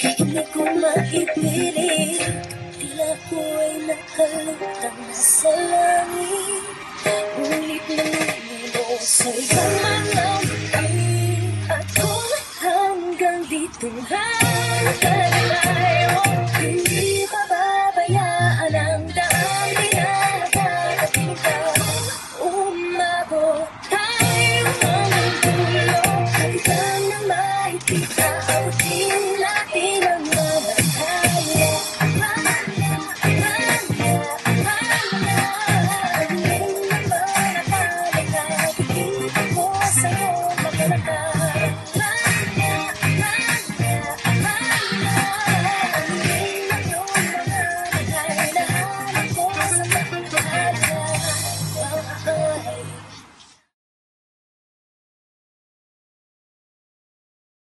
Hindi ko maipilit Tila ko ay nakalutang nasa langit Ngunit nanginulo sa iyong manaw Ako hanggang Bye.